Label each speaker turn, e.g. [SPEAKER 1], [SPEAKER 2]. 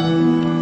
[SPEAKER 1] you.